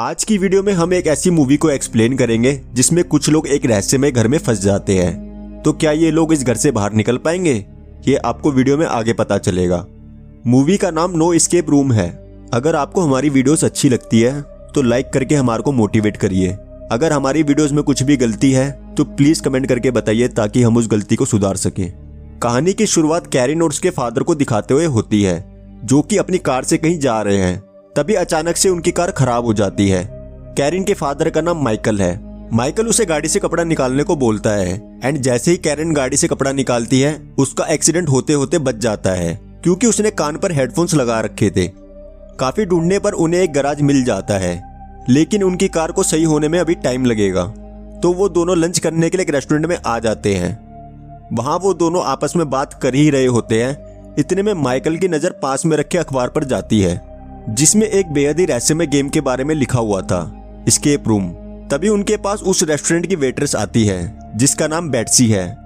आज की वीडियो में हम एक ऐसी मूवी को एक्सप्लेन करेंगे, जिसमें कुछ लोग एक रहस्यमय घर में फंस जाते हैं। तो क्या ये लोग इस घर से बाहर निकल पाएँगे? ये आपको वीडियो में आगे पता चलेगा। मूवी का नाम नो स्केप रूम है। अगर आपको हमारी वीडियोस अच्छी लगती है तो लाइक करके हमारे को मोटिवेट करिए। अगर हमारी वीडियोस में कुछ भी गलती है तो प्लीज़ कमेंट करके बताइए, ताकि हम उस गलती को सुधार सकें। कहानी की शुरुआत कैरिन और उसके फादर को दिखाते हुए होती है, जो कि अपनी कार से कहीं जा रहे हैं। तभी अचानक से उनकी कार खराब हो जाती है। कैरिन के फादर का नाम माइकल है। माइकल उसे गाड़ी से कपड़ा निकालने को बोलता है, एंड जैसे ही कैरिन गाड़ी से कपड़ा निकालती है, उसका एक्सीडेंट होते होते बच जाता है, क्योंकि उसने कान पर हेडफोन्स लगा रखे थे। काफ़ी ढूँढने पर उन्हें एक गराज मिल जाता है, लेकिन उनकी कार को सही होने में अभी टाइम लगेगा। तो वो दोनों लंच करने के लिए एक रेस्टोरेंट में आ जाते हैं। वहाँ वो दोनों आपस में बात कर ही रहे होते हैं। इतने में माइकल की नज़र पास में रखे अखबार पर जाती है। जिसमें एक बेहद ही रहस्यमय गेम के बारे में लिखा हुआ था स्केप रूम तभी उनके पास उस रेस्टोरेंट की वेट्रेस आती है, जिसका नाम बैटसी है।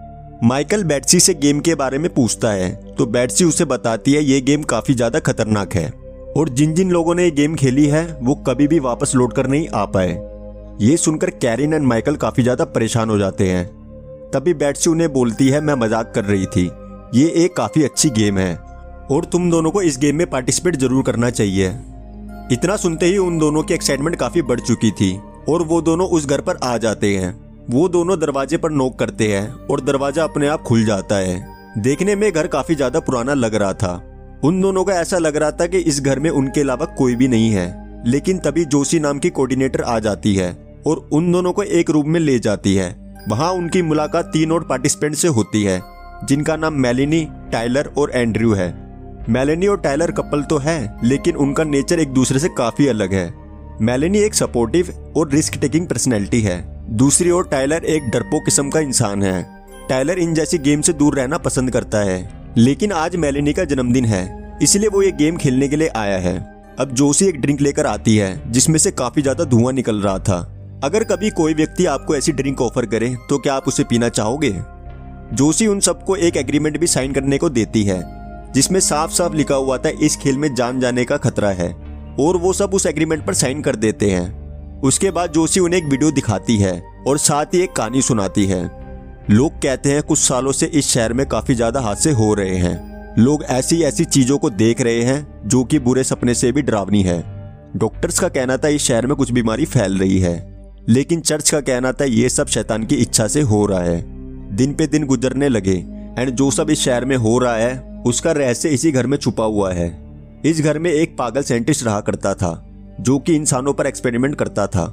माइकल बैटसी से गेम के बारे में पूछता है तो बैटसी उसे बताती है, ये गेम काफ़ी ज़्यादा खतरनाक है। और जिन जिन लोगों ने ये गेम खेली है, वो कभी भी वापस लौट कर नहीं आ पाए। ये सुनकर कैरिन एंड माइकल काफ़ी ज़्यादा परेशान हो जाते हैं। तभी बैटसी उन्हें बोलती है, मैं मज़ाक कर रही थी। ये एक काफ़ी अच्छी गेम है। और तुम दोनों को इस गेम में पार्टिसिपेट ज़रूर करना चाहिए। इतना सुनते ही उन दोनों की एक्साइटमेंट काफ़ी बढ़ चुकी थी और वो दोनों उस घर पर आ जाते हैं। वो दोनों दरवाजे पर नोक करते हैं और दरवाज़ा अपने आप खुल जाता है। देखने में घर काफ़ी ज़्यादा पुराना लग रहा था। उन दोनों को ऐसा लग रहा था कि इस घर में उनके अलावा कोई भी नहीं है। लेकिन तभी जोशी नाम की कोऑर्डिनेटर आ जाती है और उन दोनों को एक रूम में ले जाती है। वहाँ उनकी मुलाकात तीन और पार्टिसिपेंट से होती है, जिनका नाम मेलिनी, टाइलर और एंड्रयू है। मेलेनी और टाइलर कपल तो है, लेकिन उनका नेचर एक दूसरे से काफ़ी अलग है। मेलेनी एक सपोर्टिव और रिस्क टेकिंग पर्सनैलिटी है। दूसरी ओर टाइलर एक डरपो किस्म का इंसान है। टाइलर इन जैसी गेम से दूर रहना पसंद करता है। लेकिन आज मेलेनी का जन्मदिन है, इसलिए वो ये गेम खेलने के लिए आया है। अब जोशी एक ड्रिंक लेकर आती है, जिसमें से काफ़ी ज़्यादा धुआँ निकल रहा था। अगर कभी कोई व्यक्ति आपको ऐसी ड्रिंक ऑफ़र करे तो क्या आप उसे पीना चाहोगे? जोशी उन सबको एक एग्रीमेंट भी साइन करने को देती है। जिसमें साफ़ साफ़ लिखा हुआ था, इस खेल में जान जाने का खतरा है, और वो सब उस एग्रीमेंट पर साइन कर देते हैं। उसके बाद जोशी उन्हें एक वीडियो दिखाती है, और साथ ही एक कहानी सुनाती है। लोग कहते हैं, कुछ सालों से इस शहर में काफ़ी ज़्यादा हादसे हो रहे हैं। लोग ऐसी ऐसी चीज़ों को देख रहे हैं, जो कि बुरे सपने से भी डरावनी है। डॉक्टर्स का कहना था, इस शहर में कुछ बीमारी फैल रही है। लेकिन चर्च का कहना था, ये सब शैतान की इच्छा से हो रहा है। दिन पे दिन गुजरने लगे एंड जो सब इस शहर में हो रहा है उसका रहस्य इसी घर में छुपा हुआ है। इस घर में एक पागल साइंटिस्ट रहा करता था, जो कि इंसानों पर एक्सपेरिमेंट करता था।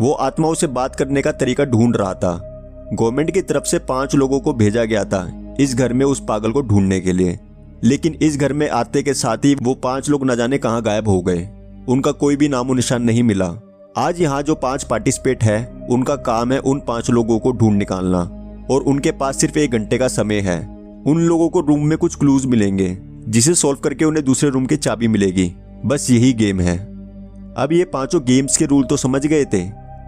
वो आत्माओं से बात करने का तरीका ढूंढ रहा था। गवर्नमेंट की तरफ़ से पाँच लोगों को भेजा गया था इस घर में उस पागल को ढूँढने के लिए। लेकिन इस घर में आते के साथ ही वो पाँच लोग न जाने कहाँ गायब हो गए। उनका कोई भी नामो निशान नहीं मिला। आज यहाँ जो पाँच पार्टिसिपेट है, उनका काम है उन पाँच लोगों को ढूंढ निकालना, और उनके पास सिर्फ़ एक घंटे का समय है। उन लोगों को रूम में कुछ क्लूज मिलेंगे, जिसे सॉल्व करके उन्हें दूसरे रूम की चाबी मिलेगी। बस यही गेम है। अब ये पाँचों गेम्स के रूल तो समझ गए थे,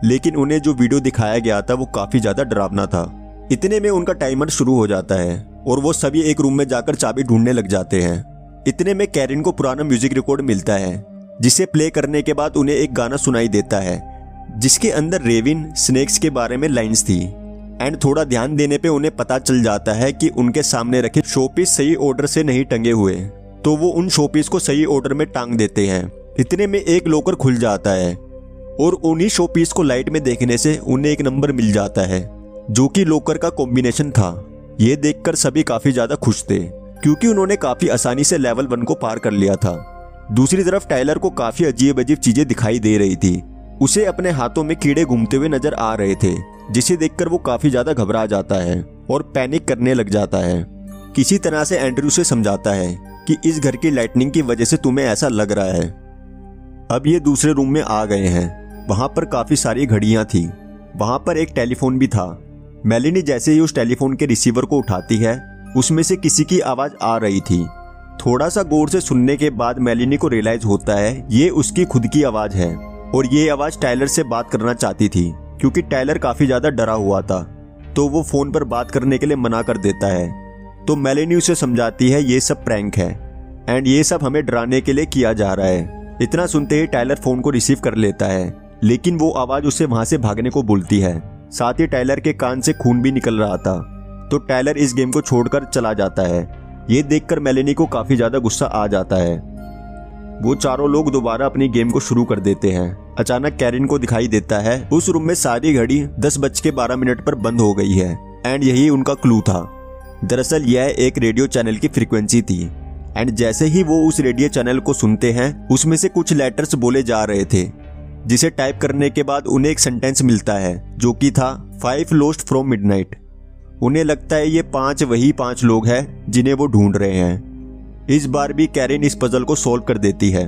लेकिन उन्हें जो वीडियो दिखाया गया था, वो काफ़ी ज़्यादा डरावना था। इतने में उनका टाइमर शुरू हो जाता है, और वो सभी एक रूम में जाकर चाबी ढूँढने लग जाते हैं। इतने में कैरिन को पुराना म्यूज़िक रिकॉर्ड मिलता है, जिसे प्ले करने के बाद उन्हें एक गाना सुनाई देता है, जिसके अंदर रेविन स्नेक्स के बारे में लाइंस थी। एंड थोड़ा ध्यान देने पे उन्हें पता चल जाता है कि उनके सामने रखे शोपीस सही ऑर्डर से नहीं टंगे हुए तो वो उन शोपीस को सही ऑर्डर में टांग देते हैं। इतने में एक लोकर खुल जाता है, और उन्हीं शोपीस को लाइट में देखने से उन्हें एक नंबर मिल जाता है, जो कि लोकर का कॉम्बिनेशन था। ये देखकर सभी काफ़ी ज़्यादा खुश थे, क्योंकि उन्होंने काफ़ी आसानी से लेवल वन को पार कर लिया था। दूसरी तरफ़ टाइलर को काफ़ी अजीब अजीब चीज़ें दिखाई दे रही थी। उसे अपने हाथों में कीड़े घूमते हुए नज़र आ रहे थे। जिसे देखकर वो काफ़ी ज़्यादा घबरा जाता है और पैनिक करने लग जाता है। किसी तरह से एंड्रू से समझाता है कि इस घर की लाइटनिंग की वजह से तुम्हें ऐसा लग रहा है। अब ये दूसरे रूम में आ गए हैं। वहाँ पर काफ़ी सारी घड़ियाँ थी। वहाँ पर एक टेलीफोन भी था। मेलिनी जैसे ही उस टेलीफोन के रिसीवर को उठाती है, उसमें से किसी की आवाज़ आ रही थी। थोड़ा सा गौर से सुनने के बाद मेलिनी को रियलाइज़ होता है, ये उसकी खुद की आवाज़ है और ये आवाज़ टाइलर से बात करना चाहती थी। क्योंकि टाइलर काफ़ी ज़्यादा डरा हुआ था तो वो फ़ोन पर बात करने के लिए मना कर देता है। तो मेलेनी उसे समझाती है, ये सब प्रैंक है एंड ये सब हमें डराने के लिए किया जा रहा है। इतना सुनते ही टाइलर फ़ोन को रिसीव कर लेता है, लेकिन वो आवाज़ उसे वहाँ से भागने को बोलती है। साथ ही टाइलर के कान से खून भी निकल रहा था तो टाइलर इस गेम को छोड़कर चला जाता है। ये देखकर मेलेनी को काफ़ी ज़्यादा गुस्सा आ जाता है। वो चारों लोग दोबारा अपनी गेम को शुरू कर देते हैं। अचानक कैरिन को दिखाई देता है। उस रूम में सारी घड़ी दस बज के बारह मिनट पर बंद हो गई है एंड यही उनका क्लू था। दरअसल यह एक रेडियो चैनल की फ्रीक्वेंसी थी एंड जैसे ही वो उस रेडियो चैनल को सुनते हैं, उसमें से कुछ लेटर्स बोले जा रहे थे, जिसे टाइप करने के बाद उन्हें एक सेंटेंस मिलता है, जो कि था फाइव लोस्ट फ्रॉम मिडनाइट उन्हें लगता है ये पाँच वही पाँच लोग हैं, जिन्हें वो ढूंढ रहे हैं। इस बार भी कैरिन इस पजल को सोल्व कर देती है।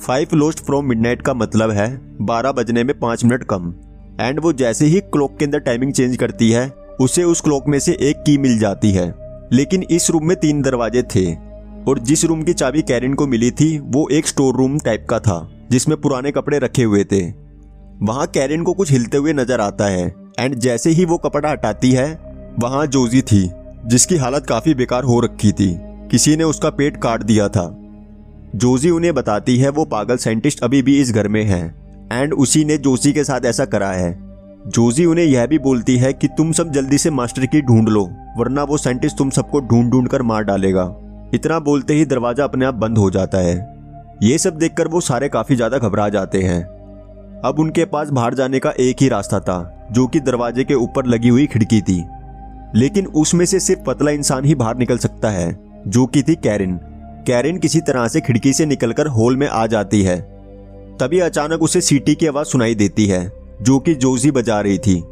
फाइव लोस्ट फ्रॉम मिडनाइट का मतलब है बारह बजने में पाँच मिनट कम। एंड वो जैसे ही क्लॉक के अंदर टाइमिंग चेंज करती है, उसे उस क्लॉक में से एक की मिल जाती है। लेकिन इस रूम में तीन दरवाजे थे। और जिस रूम की चाबी कैरिन को मिली थी, वो एक स्टोर रूम टाइप का था, जिसमें पुराने कपड़े रखे हुए थे। वहाँ कैरिन को कुछ हिलते हुए नज़र आता है। एंड जैसे ही वो कपड़ा हटाती है, वहाँ जोजी थी, जिसकी हालत काफ़ी बेकार हो रखी थी। किसी ने उसका पेट काट दिया था। जोजी उन्हें बताती है, वो पागल साइंटिस्ट अभी भी इस घर में है। एंड उसी ने जोशी के साथ ऐसा करा है। जोजी उन्हें यह भी बोलती है कि तुम सब जल्दी से मास्टर की ढूंढ लो, वरना वो साइंटिस्ट तुम सबको ढूंढ ढूंढ कर मार डालेगा। इतना बोलते ही दरवाज़ा अपने आप बंद हो जाता है। ये सब देखकर वो सारे काफ़ी ज़्यादा घबरा जाते हैं। अब उनके पास बाहर जाने का एक ही रास्ता था, जो कि दरवाजे के ऊपर लगी हुई खिड़की थी। लेकिन उसमें से सिर्फ़ पतला इंसान ही बाहर निकल सकता है, जो कि थी कैरिन। कैरिन किसी तरह से खिड़की से निकलकर हॉल में आ जाती है। तभी अचानक उसे सीटी की आवाज़ सुनाई देती है, जो कि जोशी बजा रही थी।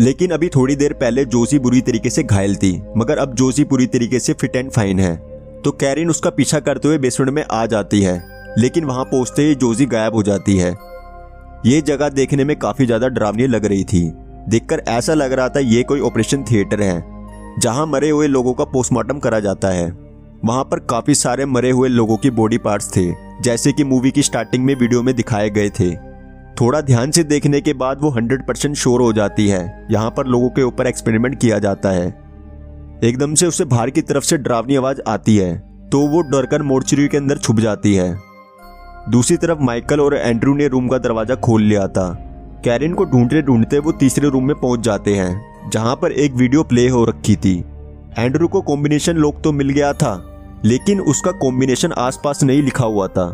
लेकिन अभी थोड़ी देर पहले जोशी बुरी तरीके से घायल थी, मगर अब जोशी पूरी तरीके से फिट एंड फाइन है। तो कैरिन उसका पीछा करते हुए बेसमेंट में आ जाती है, लेकिन वहाँ पहुँचते ही जोजी गायब हो जाती है। ये जगह देखने में काफ़ी ज़्यादा डरावनी लग रही थी। देखकर ऐसा लग रहा था ये कोई ऑपरेशन थिएटर है, जहाँ मरे हुए लोगों का पोस्टमार्टम करा जाता है। वहाँ पर काफ़ी सारे मरे हुए लोगों की बॉडी पार्ट्स थे, जैसे कि मूवी की स्टार्टिंग में वीडियो में दिखाए गए थे। थोड़ा ध्यान से देखने के बाद वो 100 परसेंट श्योर हो जाती है, यहाँ पर लोगों के ऊपर एक्सपेरिमेंट किया जाता है। एकदम से उसे बाहर की तरफ़ से डरावनी आवाज़ आती है तो वो डरकर मोर्चरी के अंदर छुप जाती है। दूसरी तरफ़ माइकल और एंड्रू ने रूम का दरवाज़ा खोल लिया था। कैरिन को ढूंढते ढूंढते वो तीसरे रूम में पहुँच जाते हैं, जहाँ पर एक वीडियो प्ले हो रखी थी। एंड्रू को कॉम्बिनेशन लॉक तो मिल गया था लेकिन उसका कॉम्बिनेशन आसपास नहीं लिखा हुआ था।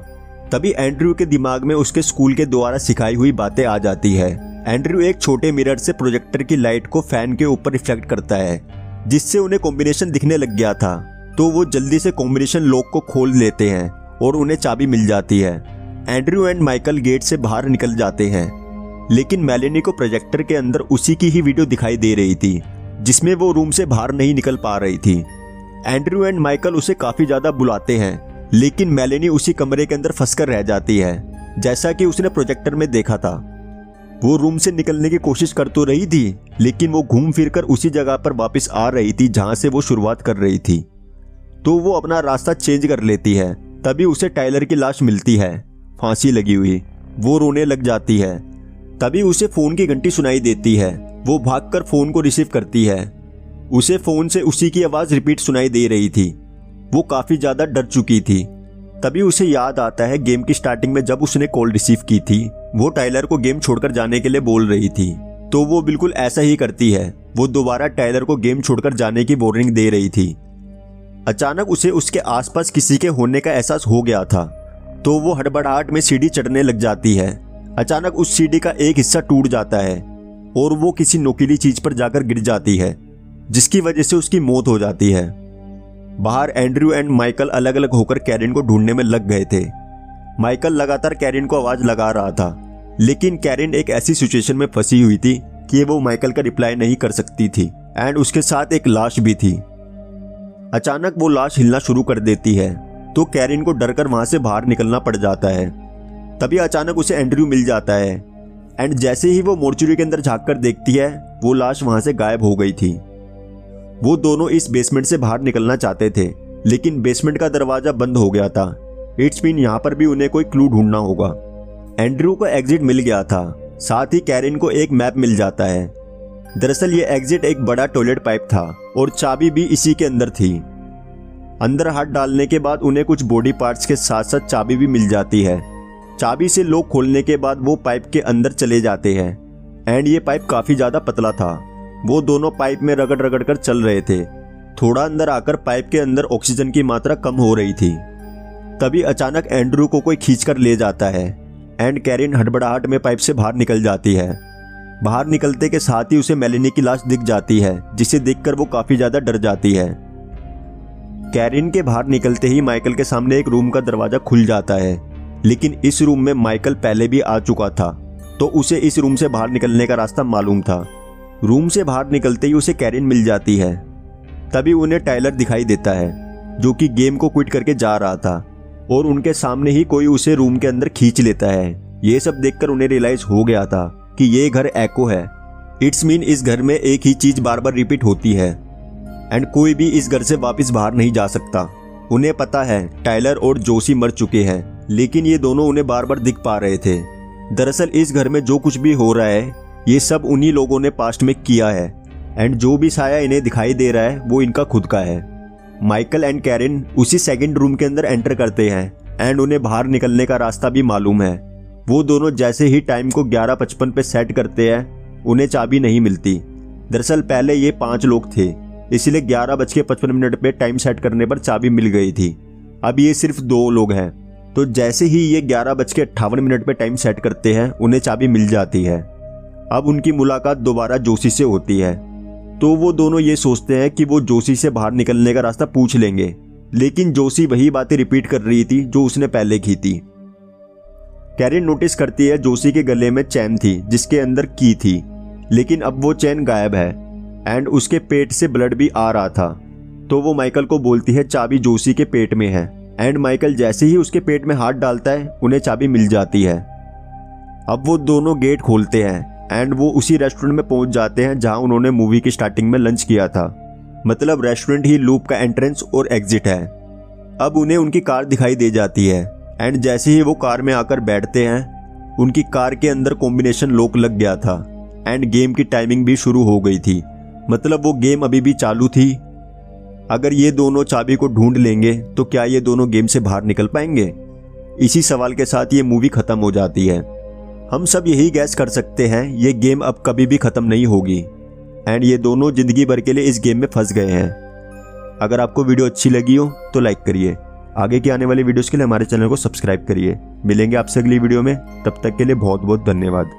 तभी एंड्रू के दिमाग में उसके स्कूल के द्वारा सिखाई हुई बातें आ जाती है। एंड्रू एक छोटे मिरर से प्रोजेक्टर की लाइट को फ़ैन के ऊपर रिफ्लेक्ट करता है, जिससे उन्हें कॉम्बिनेशन दिखने लग गया था। तो वो जल्दी से कॉम्बिनेशन लॉक को खोल लेते हैं और उन्हें चाबी मिल जाती है। एंड्रयू एंड माइकल गेट से बाहर निकल जाते हैं, लेकिन मेलेनी को प्रोजेक्टर के अंदर उसी की ही वीडियो दिखाई दे रही थी, जिसमें वो रूम से बाहर नहीं निकल पा रही थी। एंड्रयू एंड माइकल उसे काफ़ी ज़्यादा बुलाते हैं, लेकिन मेलेनी उसी कमरे के अंदर फंसकर रह जाती है, जैसा कि उसने प्रोजेक्टर में देखा था। वो रूम से निकलने की कोशिश कर तो रही थी, लेकिन वो घूम फिर कर उसी जगह पर वापस आ रही थी जहाँ से वो शुरुआत कर रही थी। तो वो अपना रास्ता चेंज कर लेती है, तभी उसे टाइलर की लाश मिलती है, फांसी लगी हुई, वो रोने लग जाती है। तभी उसे फ़ोन की घंटी सुनाई देती है, वो भागकर फ़ोन को रिसीव करती है। उसे फ़ोन से उसी की आवाज़ रिपीट सुनाई दे रही थी। वो काफ़ी ज़्यादा डर चुकी थी। तभी उसे याद आता है गेम की स्टार्टिंग में जब उसने कॉल रिसीव की थी, वो टाइलर को गेम छोड़कर जाने के लिए बोल रही थी। तो वो बिल्कुल ऐसा ही करती है। वो दोबारा टाइलर को गेम छोड़कर जाने की वार्निंग दे रही थी। अचानक उसे उसके आसपास किसी के होने का एहसास हो गया था। तो वो हड़बड़ाहट में सीढ़ी चढ़ने लग जाती है। अचानक उस सीढ़ी का एक हिस्सा टूट जाता है और वो किसी नोकीली चीज़ पर जाकर गिर जाती है। जिसकी वजह से उसकी मौत हो जाती है। बाहर एंड्रयू एंड माइकल अलग अलग होकर कैरिन को ढूँढने में लग गए थे। माइकल लगातार कैरिन को आवाज़ लगा रहा था, लेकिन कैरिन एक ऐसी सिचुएशन में फंसी हुई थी कि वो माइकल का रिप्लाई नहीं कर सकती थी, एंड उसके साथ एक लाश भी थी। अचानक वो लाश हिलना शुरू कर देती है तो कैरिन को डरकर वहाँ से बाहर निकलना पड़ जाता है। तभी अचानक उसे एंड्रयू मिल जाता है, एंड जैसे ही वो मोर्चुरी के अंदर झाँक कर देखती है, वो लाश वहाँ से गायब हो गई थी। वो दोनों इस बेसमेंट से बाहर निकलना चाहते थे, लेकिन बेसमेंट का दरवाज़ा बंद हो गया था। इट्स यहाँ पर भी उन्हें कोई क्लू ढूंढना होगा। एंड्रू को एग्जिट मिल गया था, साथ ही कैरिन को एक मैप मिल जाता है। दरअसल ये एग्जिट एक बड़ा टॉयलेट पाइप था, और चाबी भी इसी के अंदर थी। अंदर हाथ डालने के बाद उन्हें कुछ बॉडी पार्ट्स के साथ साथ चाबी भी मिल जाती है। चाबी से लोग खोलने के बाद वो पाइप के अंदर चले जाते हैं। एंड ये पाइप काफ़ी ज़्यादा पतला था। वो दोनों पाइप में रगड़ रगड़ कर चल रहे थे। थोड़ा अंदर आकर पाइप के अंदर ऑक्सीजन की मात्रा कम हो रही थी। तभी अचानक एंड्रू को कोई खींच कर ले जाता है एंड कैरिन हड़बड़ाहट में पाइप से बाहर निकल जाती है। बाहर निकलते के साथ ही उसे मेलिनी की लाश दिख जाती है, जिसे देखकर वो काफ़ी ज़्यादा डर जाती है। कैरिन के बाहर निकलते ही माइकल के सामने एक रूम का दरवाज़ा खुल जाता है, लेकिन इस रूम में माइकल पहले भी आ चुका था तो उसे इस रूम से बाहर निकलने का रास्ता मालूम था। रूम से बाहर निकलते ही उसे कैरिन मिल जाती है। तभी उन्हें टाइलर दिखाई देता है, जो कि गेम को क्विट करके जा रहा था, और उनके सामने ही कोई उसे रूम के अंदर खींच लेता है। ये सब देखकर उन्हें रियलाइज़ हो गया था कि ये घर एको है। इट्स मीन इस घर में एक ही चीज़ बार बार रिपीट होती है एंड कोई भी इस घर से वापस बाहर नहीं जा सकता। उन्हें पता है, टाइलर और जोशी मर चुके हैं, लेकिन ये दोनों उन्हें बार बार दिख पा रहे थे। दरअसल इस घर में जो कुछ भी हो रहा है ये सब उन्हीं लोगों ने पास्ट में किया है एंड जो भी साया इन्हें दिखाई दे रहा है, वो इनका खुद का है। माइकल एंड कैरिन उसी सेकंड रूम के अंदर एंटर करते हैं एंड उन्हें बाहर निकलने का रास्ता भी मालूम है। वो दोनों जैसे ही टाइम को ग्यारह पचपन पे सेट करते हैं, उन्हें चाबी नहीं मिलती। दरअसल पहले ये पाँच लोग थे, इसलिए ग्यारह बज के पचपन मिनट पे टाइम सेट करने पर चाबी मिल गई थी। अब ये सिर्फ़ दो लोग हैं तो जैसे ही ये ग्यारह बज के अट्ठावन मिनट पे टाइम सेट करते हैं, उन्हें चाबी मिल जाती है। अब उनकी मुलाकात दोबारा जोशी से होती है। तो वो दोनों ये सोचते हैं कि वो जोशी से बाहर निकलने का रास्ता पूछ लेंगे। लेकिन जोशी वही बातें रिपीट कर रही थी जो उसने पहले की थी। कैरिन नोटिस करती है जोशी के गले में चैन थी, जिसके अंदर की थी। लेकिन अब वो चैन गायब है एंड उसके पेट से ब्लड भी आ रहा था। तो वो माइकल को बोलती है, चाबी जोशी के पेट में है एंड माइकल जैसे ही उसके पेट में हाथ डालता है, उन्हें चाबी मिल जाती है। अब वो दोनों गेट खोलते हैं। एंड वो उसी रेस्टोरेंट में पहुँच जाते हैं जहाँ उन्होंने मूवी की स्टार्टिंग में लंच किया था। मतलब रेस्टोरेंट ही लूप का एंट्रेंस और एग्जिट है। अब उन्हें उनकी कार दिखाई दे जाती है। एंड जैसे ही वो कार में आकर बैठते हैं, उनकी कार के अंदर कॉम्बिनेशन लॉक लग गया था। एंड गेम की टाइमिंग भी शुरू हो गई थी। मतलब वो गेम अभी भी चालू थी। अगर ये दोनों चाबी को ढूंढ लेंगे तो क्या ये दोनों गेम से बाहर निकल पाएँगे? इसी सवाल के साथ ये मूवी खत्म हो जाती है। हम सब यही गैस कर सकते हैं, ये गेम अब कभी भी खत्म नहीं होगी। एंड ये दोनों ज़िंदगी भर के लिए इस गेम में फंस गए हैं। अगर आपको वीडियो अच्छी लगी हो तो लाइक करिए। आगे की आने वाली वीडियोस के लिए हमारे चैनल को सब्सक्राइब करिए। मिलेंगे आपसे अगली वीडियो में। तब तक के लिए बहुत बहुत धन्यवाद।